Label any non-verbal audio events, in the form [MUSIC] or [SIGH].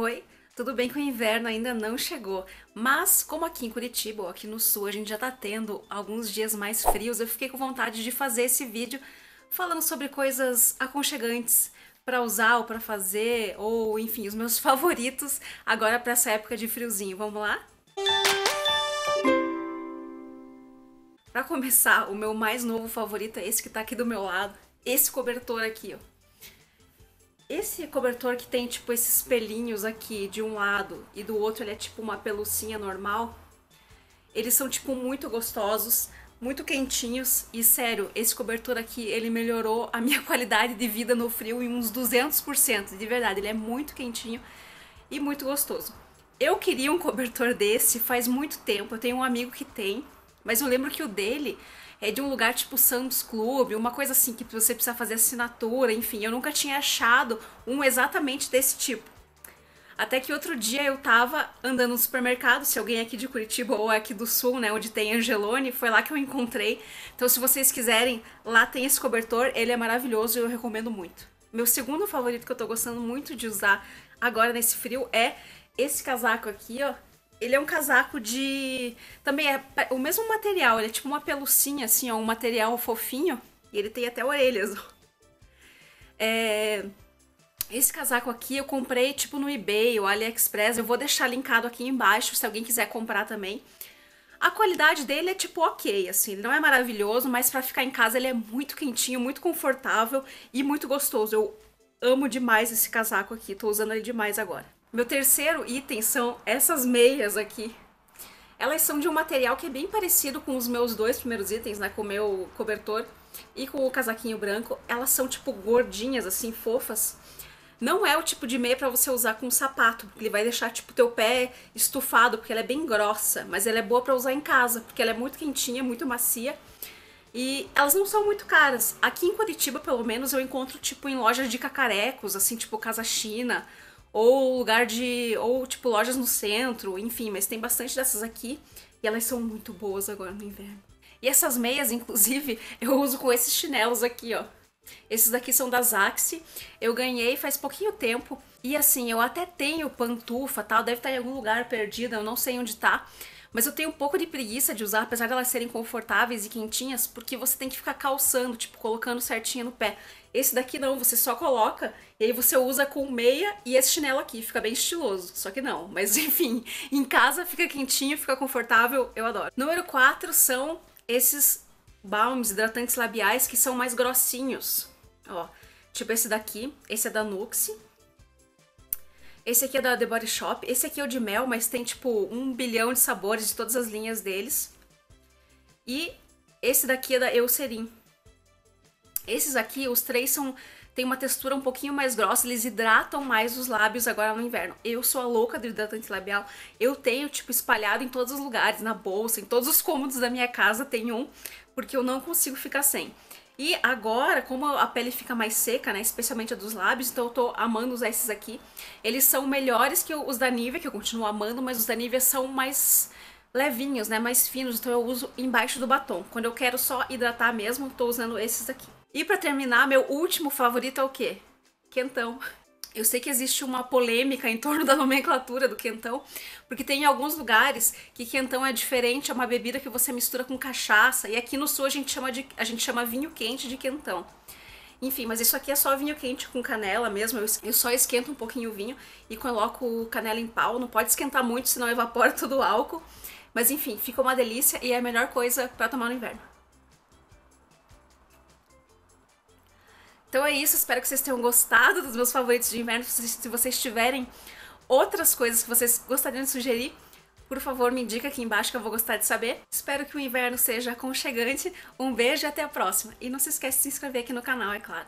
Oi, tudo bem que o inverno ainda não chegou, mas como aqui em Curitiba ou aqui no sul a gente já tá tendo alguns dias mais frios, eu fiquei com vontade de fazer esse vídeo falando sobre coisas aconchegantes para usar ou para fazer, ou enfim, os meus [LAUGHS] favoritos agora para essa época de friozinho. Vamos lá? Para começar, o meu mais novo favorito é esse que tá aqui do meu lado, esse cobertor aqui, ó. Esse cobertor que tem, tipo, esses pelinhos aqui de um lado e do outro ele é tipo uma pelucinha normal, eles são, tipo, muito gostosos, muito quentinhos. E, sério, esse cobertor aqui, ele melhorou a minha [LAUGHS] qualidade de vida no frio em uns 200%, de verdade, ele é muito quentinho e muito gostoso. Eu queria um cobertor desse faz muito tempo, eu tenho um amigo que tem, mas eu lembro que o dele é de um lugar tipo Sam's Club, uma coisa assim que você precisa fazer assinatura, enfim, eu nunca tinha achado um exatamente desse tipo. Até que outro dia eu tava andando no supermercado, se alguém aqui de Curitiba ou aqui do sul, né, onde tem Angelone, foi lá que eu encontrei. Então se vocês quiserem, lá tem esse cobertor, ele é maravilhoso e eu recomendo muito. Meu segundo favorito que eu tô gostando muito de usar agora nesse frio é esse casaco aqui, ó, ele é um casaco de. Também é o mesmo material, ele é tipo uma pelucinha, assim, ó, um material fofinho. E ele tem até orelhas. É... Esse casaco aqui eu comprei tipo no eBay ou AliExpress. Eu vou deixar linkado aqui embaixo se alguém quiser comprar também. A qualidade dele é tipo ok, assim, ele não é maravilhoso, mas para ficar em casa ele é muito quentinho, muito confortável e muito gostoso. Eu amo demais esse casaco aqui, tô usando ele demais agora. Meu terceiro item são essas meias aqui. Elas são de um material que é bem parecido com os meus dois primeiros itens, né? Com o meu cobertor e com o casaquinho branco. Elas são tipo gordinhas, assim, fofas. Não é o tipo de meia para você usar com sapato, porque ele vai deixar tipo teu pé estufado, porque ela é bem grossa, mas ela é boa para usar em casa, porque ela é muito quentinha, muito macia. E elas não são muito caras. Aqui em Curitiba, pelo menos, eu encontro tipo em lojas de cacarecos, assim, tipo Casa China, ou lugar de. ou tipo lojas no centro, enfim, mas tem bastante dessas aqui e elas são muito boas agora no inverno. E essas meias, inclusive, [LAUGHS] eu uso com esses chinelos aqui, ó. Esses daqui são da Zaxi, eu ganhei faz pouquinho tempo e assim, eu até tenho pantufa tal, deve estar em algum lugar perdida, eu não sei onde tá. Mas eu tenho um pouco de preguiça de usar, apesar de elas serem confortáveis e quentinhas, porque você tem que ficar calçando, tipo, colocando certinho no pé. Esse daqui não, você só coloca e aí você usa com meia e esse chinelo aqui, fica bem estiloso. Só que não, mas [LAUGHS] enfim, em casa fica quentinho, fica confortável, eu adoro. Número 4 são esses balms hidratantes labiais que são mais grossinhos. Ó, tipo esse daqui, esse é da Nuxe. Esse aqui é da The Body Shop. Esse aqui é o de mel, mas tem tipo um bilhão de sabores de todas as linhas deles. E esse daqui é da Eucerin. Esses aqui, os três são tem uma textura um pouquinho mais grossa, eles hidratam mais os lábios agora no inverno. Eu sou a louca do hidratante labial, eu tenho, tipo, espalhado em todos os lugares, na bolsa, em todos os cômodos da minha casa tem um, porque eu não consigo ficar sem. E agora, como a pele fica mais seca, né, especialmente a dos lábios, então eu tô amando usar esses aqui. Eles são melhores que os da Nivea, que eu continuo amando, mas os da Nivea são mais levinhos, né, mais finos, então eu uso embaixo do batom. Quando eu quero só hidratar mesmo, tô usando esses aqui. E para terminar, meu último favorito é o quê? Quentão. Eu sei que existe uma polêmica em torno da nomenclatura do quentão, porque tem alguns lugares que quentão é diferente, é uma bebida que você mistura com cachaça, e aqui no sul a gente chama, de, a gente chama vinho quente de quentão. Enfim, mas isso aqui é só vinho quente com canela mesmo, eu só esquento um pouquinho o vinho e coloco canela em pau, não pode esquentar muito, senão evapora [LAUGHS] todo o álcool. Mas enfim, fica uma delícia e é a melhor coisa para tomar no inverno. Então é isso, espero que vocês tenham gostado dos meus favoritos de inverno. Se vocês tiverem outras coisas que vocês gostariam de sugerir, por favor, me indica aqui embaixo que eu vou gostar de saber. Espero que o inverno seja aconchegante. Um beijo e até a próxima. E não se esquece de se inscrever aqui no canal, é claro.